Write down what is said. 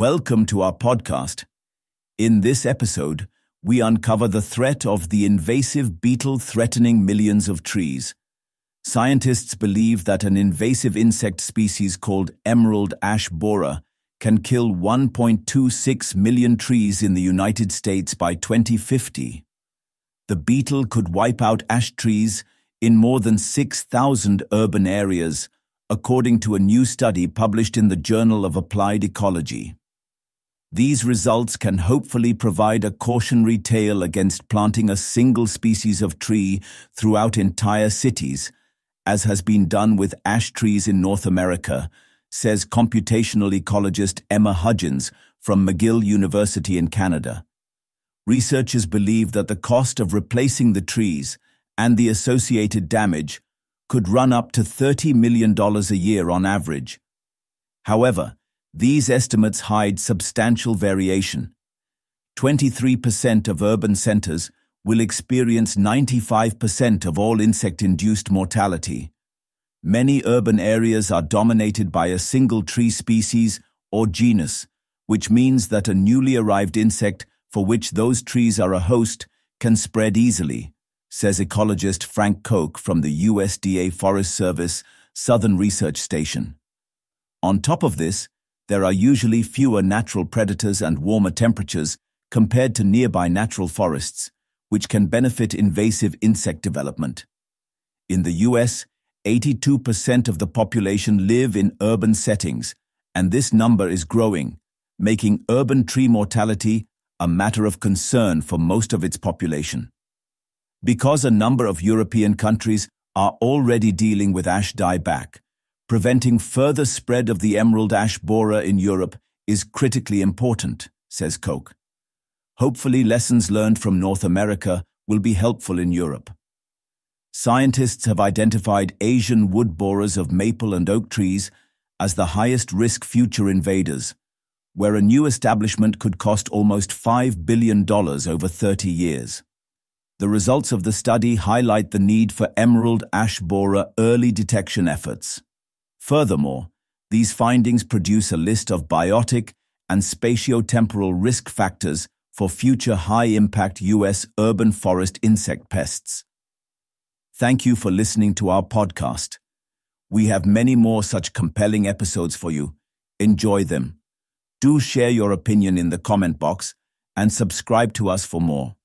Welcome to our podcast. In this episode, we uncover the threat of the invasive beetle threatening millions of trees. Scientists believe that an invasive insect species called emerald ash borer can kill 1.26 million trees in the United States by 2050. The beetle could wipe out ash trees in more than 6,000 urban areas, according to a new study published in the Journal of Applied Ecology. These results can hopefully provide a cautionary tale against planting a single species of tree throughout entire cities, as has been done with ash trees in North America, says computational ecologist Emma Hudgins from McGill University in Canada. Researchers believe that the cost of replacing the trees and the associated damage could run up to $30 million a year on average. However, these estimates hide substantial variation. 23% of urban centers will experience 95% of all insect-induced mortality. Many urban areas are dominated by a single tree species or genus, which means that a newly arrived insect for which those trees are a host can spread easily says ecologist Frank Koch from the USDA Forest Service Southern Research Station. On top of this, there are usually fewer natural predators and warmer temperatures compared to nearby natural forests, which can benefit invasive insect development. In the US, 82% of the population live in urban settings, and this number is growing, making urban tree mortality a matter of concern for most of its population. Because a number of European countries are already dealing with ash dieback, preventing further spread of the emerald ash borer in Europe is critically important, says Koch. Hopefully lessons learned from North America will be helpful in Europe. Scientists have identified Asian wood borers of maple and oak trees as the highest risk future invaders, where a new establishment could cost almost $5 billion over 30 years. The results of the study highlight the need for emerald ash borer early detection efforts. Furthermore, these findings produce a list of biotic and spatiotemporal risk factors for future high-impact U.S. urban forest insect pests. Thank you for listening to our podcast. We have many more such compelling episodes for you. Enjoy them. Do share your opinion in the comment box and subscribe to us for more.